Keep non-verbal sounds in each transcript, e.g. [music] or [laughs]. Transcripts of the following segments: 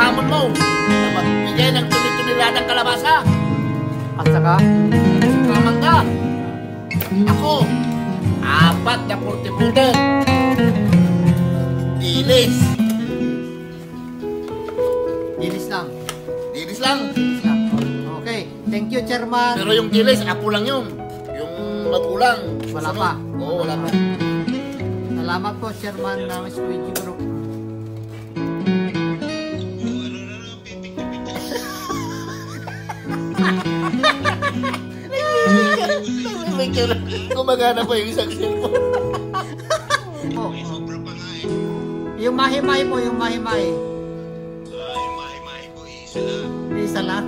hamon mo. Bigay ng tulit-tuliladang kalabasa. At saka, Kamangga. Ako, apat na purti-purti. Dilis. dilis lang. Dilis lang. Dilis lang. Okay. Thank you, Chairman. Pero yung dilis, ako lang yun. Yung magulang. Wala pa. Oo, wala pa. Salamat po, Chairman ng Squidgy Group. Gumagana pa yung isang cellphone. Po. [laughs] Yung mahi-mahi po, yung mahi-mahi. Isa lang.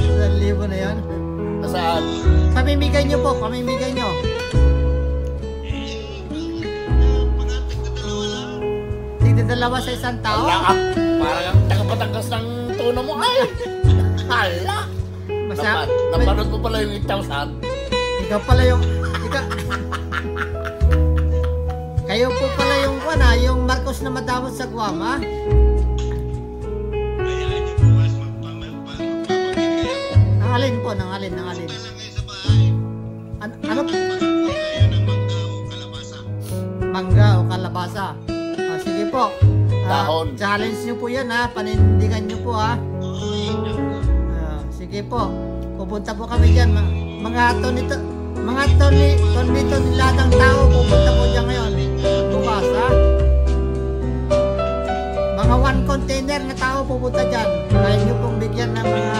Isang libo na yan. Saan? Pamimigay nyo po, pamimigay nyo. Tigda dalawa sa isang tao. Wala ka. Parang ang tagapatangkas ng tono mo. Ay! Hala! Basta, Napad, napanood mo pala yung 8,000. ikaw pala yung, ikaw, kayo po pala yung, ano, yung Marcos na madamot sa Guam, ha? Nang alin po, nang alin, nang alin. Ano, ano po? Mangga o kalabasa. O, sige po. Dahon. challenge nyo po yan ha. Panindigan nyo po ha. Ah, sige po. Pupunta po kami dyan. Mga tonito, mga toni, tonito niladang tao pupunta po dyan ngayon. Bukas ha. Mga one container na tao pupunta dyan. Kaya nyo pong bigyan ng mga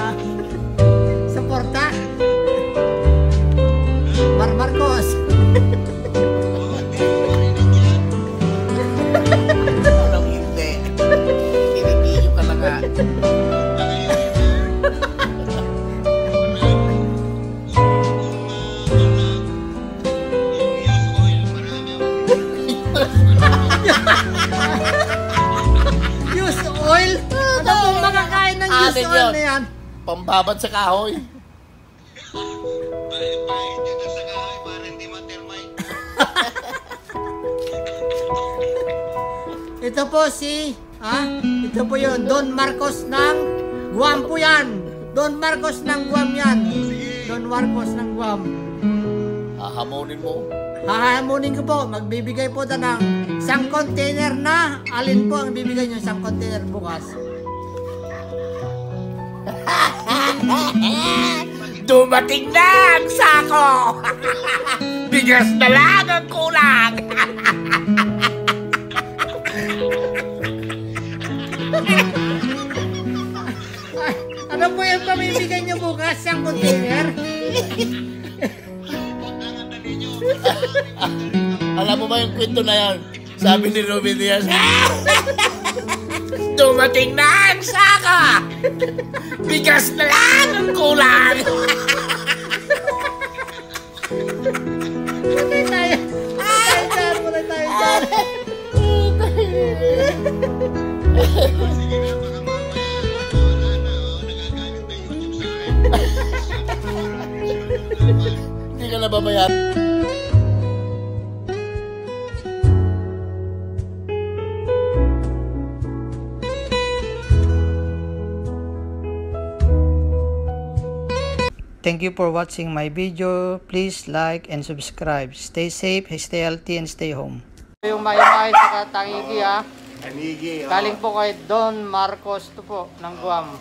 [laughs] Use oil? Ano pong makakain ng use Atin oil yun. na yan? Pambabad sa kahoy. Ito po si, ha? Ito po yun, Don Marcos ng Guam po yan. Don Marcos ng Guam yan. Don Marcos ng Guam. Hahamonin mo. Hahamunin ko po, magbibigay po na ng isang container na. Alin po ang bibigay nyo isang container bukas? [laughs] Dumating na ang sako! [laughs] Bigas na lang ang kulang! [laughs] Ano po yung pamimigay nyo bukas isang container? [laughs] Alam mo ba yung kwento na yan? Sabi ni Ruben Diaz, [laughs] Dumating na ang saka! Bigas na lang ang kulang! Punay tayo. Punay tayo punay tayo [laughs] dyan. Hindi babayat. Thank you for watching my video. Please like and subscribe. Stay safe, stay healthy, and stay home. Yung mahimahay sa Katangigi ha. Anigi, Galing po kay Don Marcos to po ng Guam.